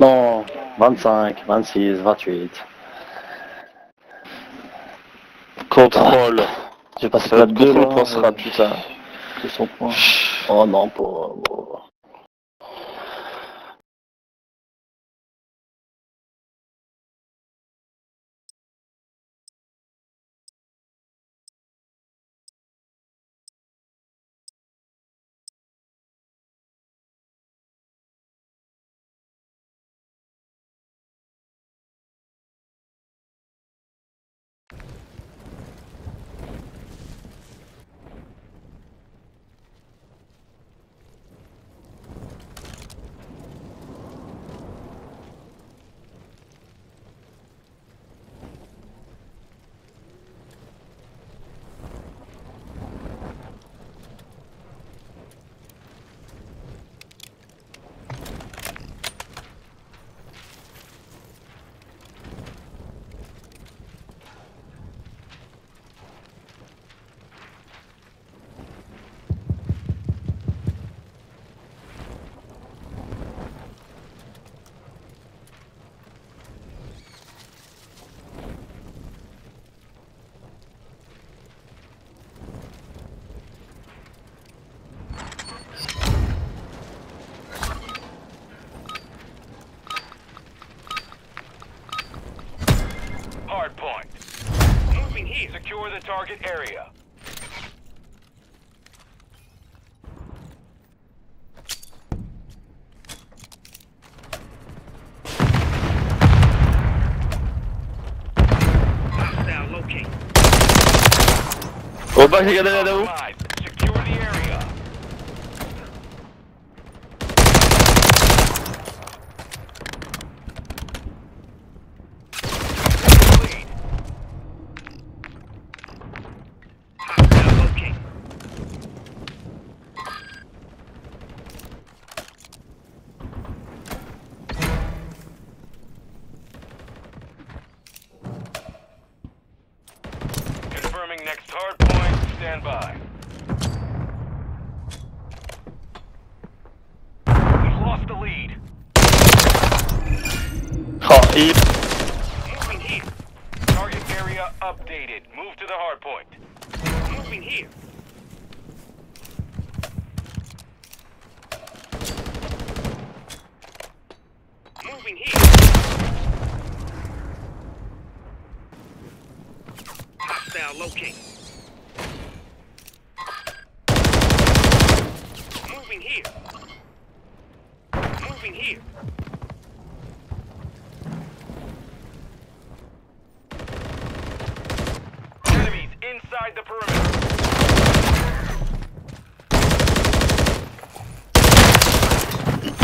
Non, 25, 26, 28. Contrôle. J'ai passé la deux là, pensera, putain. de son point. Oh non, pas... target area. Hostile locate. Au bas, j'ai gardé là-haut. Compromised. Secure the area. Lead. Hostile locate. Confirming next hard point. Stand by. We've lost the lead. Oh, il... Moving here. Target area updated. Move to the hard point. Moving here. Moving here. Hostile locate. Moving here. Moving here. Enemies inside the perimeter.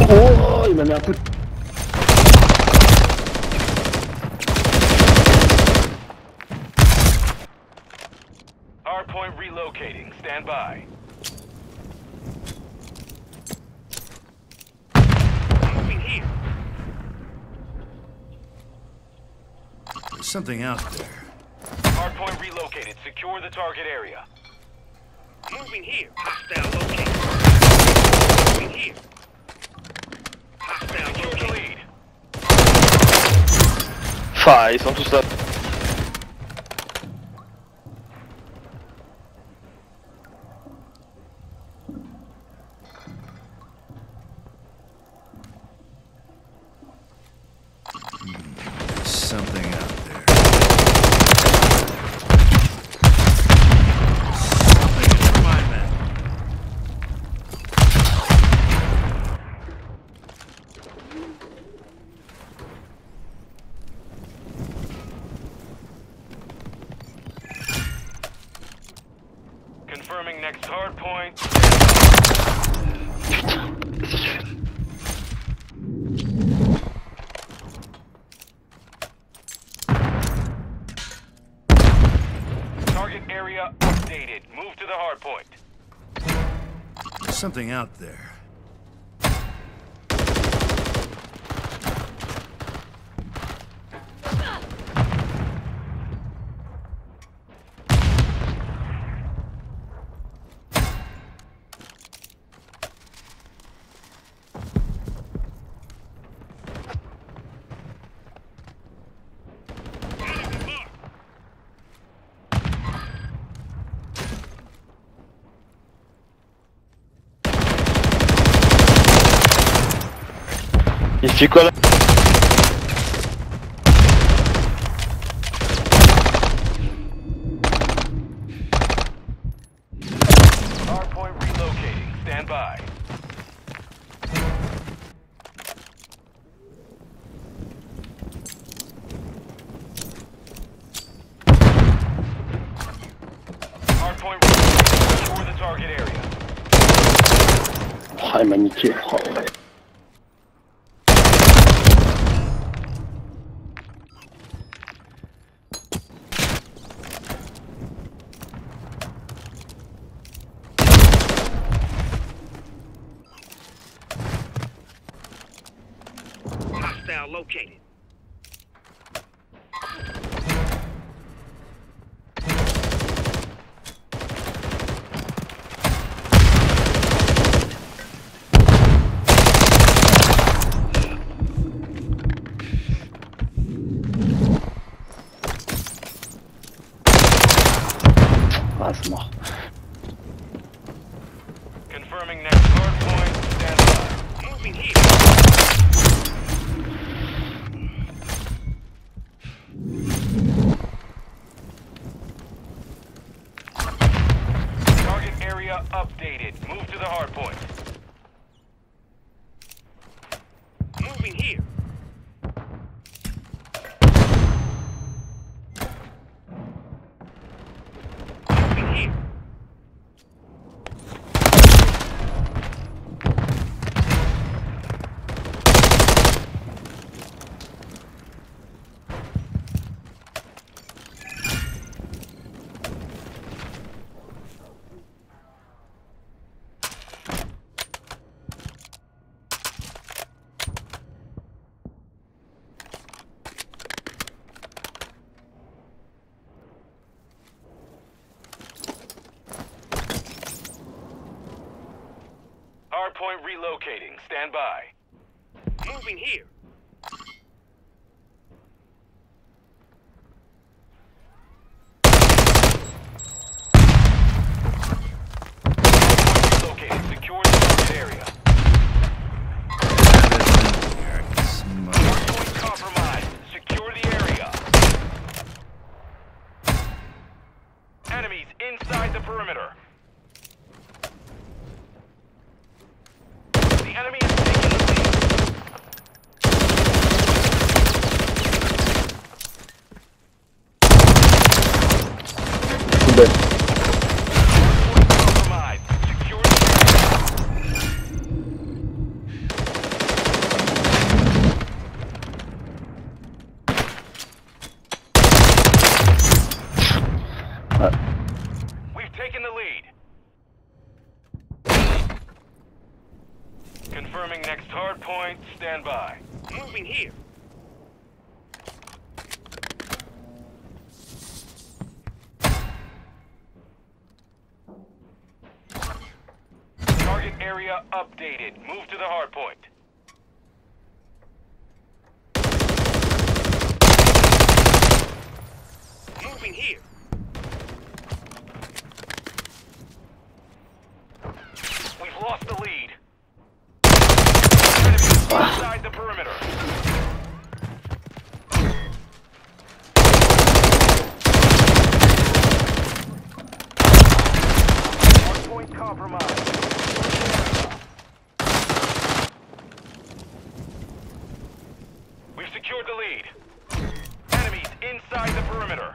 Oh, il m'a mis un coup de... Hardpoint relocating. Stand by. Moving here. There's something out there. Hardpoint relocated. Secure the target area. Moving here. Hostile located. Moving here. Hostile Secure the lead. Enfin, ils sont tous là. There's something out there. Something for my men. Confirming next hardpoint. Target area updated. Move to the hardpoint. There's something out there. Fait quoi là Hardpoint relocating. Stand by. Hardpoint relocating. Secure the target area. Oh, il m'a niqué. Oh, ouais. Hostile located. Ah, c'est mort. Confirming next hardpoint. Stand by. Moving here. Target area updated. Move to the hardpoint. Moving here. Moving here. Hardpoint relocating. Stand by. Moving here. Relocated. Secure the target area. Here, I can smell it. Hardpoint compromised. Secure the area. Enemies inside the perimeter. The enemy is taking the lead. Ouais. We've taken the lead. Confirming next hard point. Stand by. Moving here. Target area updated. Move to the hard point. Moving here. We've lost the lead. Enemies inside the perimeter. Hardpoint compromised. We've secured the lead. Enemies inside the perimeter.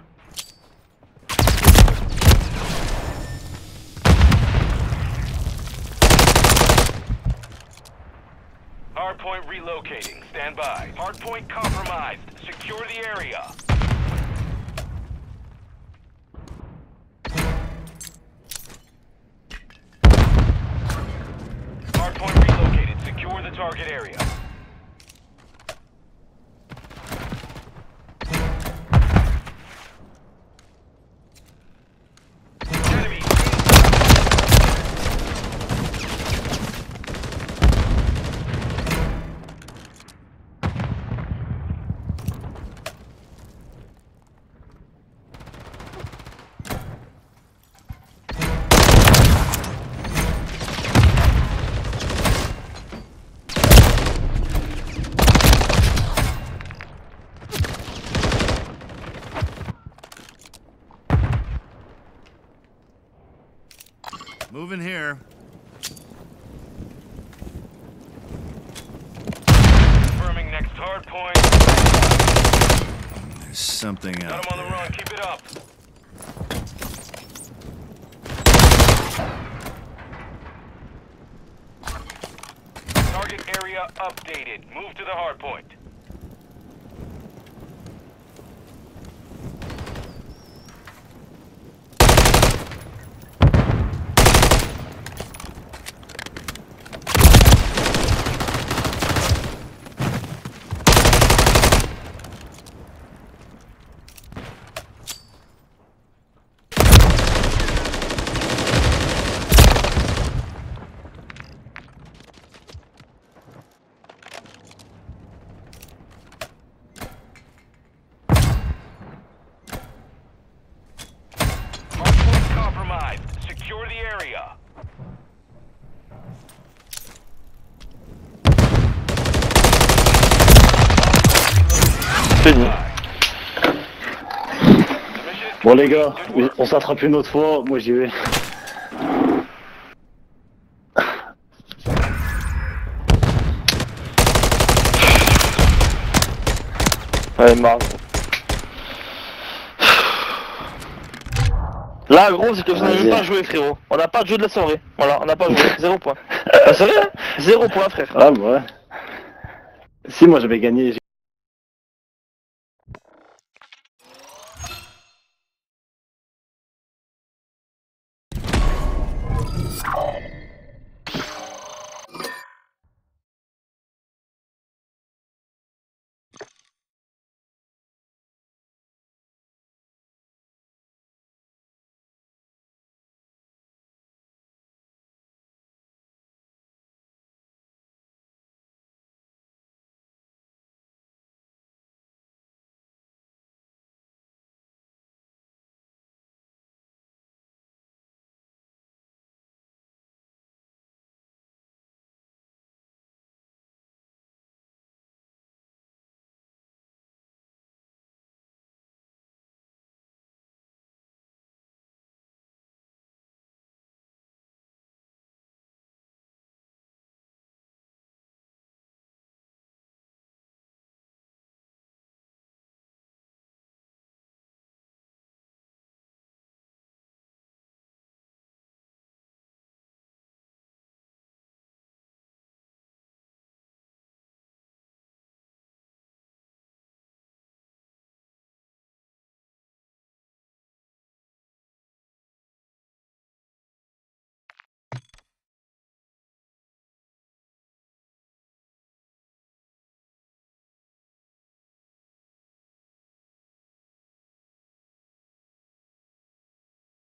Hardpoint relocating. Stand by. Hardpoint compromised. Secure the area. Hardpoint relocated. Secure the target area. Moving here. Confirming next hard point. There's something Got out him on the run. Keep it up. Target area updated. Move to the hard point. Bon les gars, on s'attrape une autre fois, moi j'y vais. Ouais, marre. Là, gros, c'est que on n'a même pas joué, frérot. On n'a pas de jeu de la soirée. Voilà, on n'a pas joué. Zéro point. Ah, hein Zéro point, frère. Ah bah ouais. Si moi j'avais gagné,